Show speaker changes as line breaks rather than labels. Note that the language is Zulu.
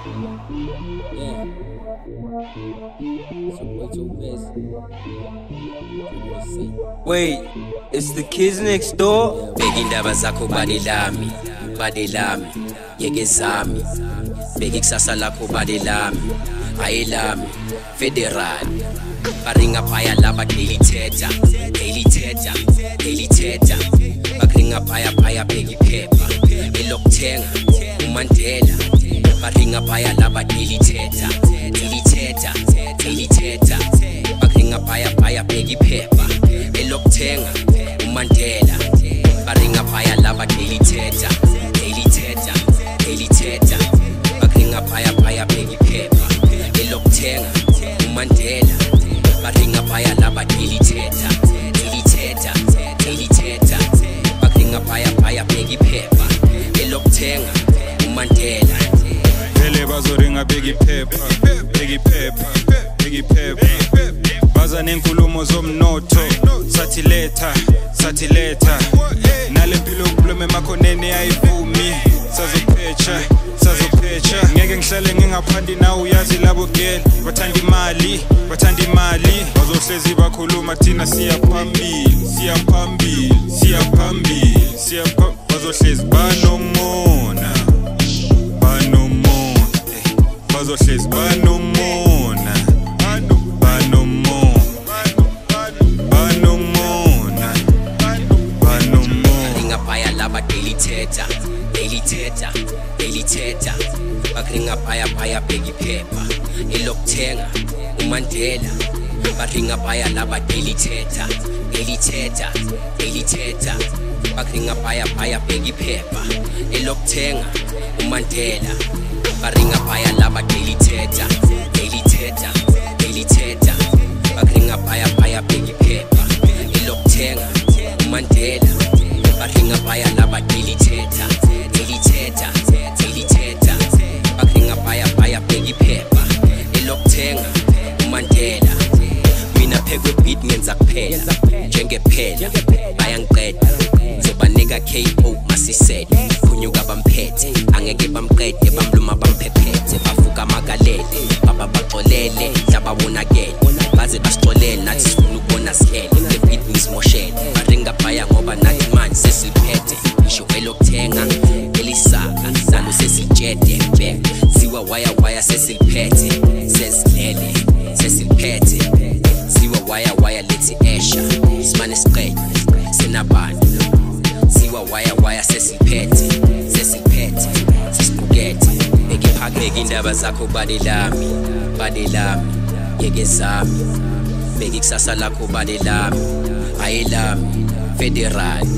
Yeah. It's your boy Joe Best.
Wait, it's the kids next door?
bheka indaba zakho bale lami bale lami yeke zami bheka ikusasa lakho bale lami hayi lami federal baringa phaya laba daily thetha daily thetha daily thetha baringa phaya phaya bheka iphepha elokuthenga umandela bakringa phaya laba dilithetha dilithetha dilithetha paya phaya phaya bheka iphepha elokuthenga umandela baringa phaya laba dilithetha dilithetha dilithetha paya phaya phaya bheka iphepha elokuthenga umandela baringa phaya laba teta, dilithetha teta. bakringa paya paya bheka iphepha
bheka iphepha bheka iphepha bheka iphepha baza nenkulumo zomnotho sathi letha sathi letha nale mpilo yokubloma emakhoneni ayivumi sazophetsha sazophetsha ngeke ngihlale ngingaphandi nawe uyazi labo gel bathanda imali bathanda imali. Bazohlezi bakhuluma thina siya phambili siya phambili siya phambili siya pha- bazohlezi bazohlezi banomona banomona banomona banomona
baringa phaya laba daily thetha daily thetha daily thetha baringa phaya phaya bheka iphepha elokuthenga umandela. Baringa phaya laba daily thetha daily thetha daily thetha baringa phaya phaya bheka iphepha elokuthenga umandela. Baringa phaya laba umandela baringa phaya laba daily thetha daily thetha daily thetha baringa phaya phaya bheka iphepha elokuthenga umandela mina phekwe beat ngenza kuphela njengephela bayangiqeda ngizobanika ko masisele phunyuka bamphethe angeke bamqede bamluma bamphephethe bavuka makalele baba baxolele dlaba wonakele waya waya sesingiphethe sesiklele sesingiphethe ziwa waya waya lethi esha simane siqede sinabantu ziwa waya waya sesingiphethe sesingiphethe sesiqukethe bekiphakeke indaba zakho balelami balelami yeke zami bekikusasa lakho balelami ayelami federali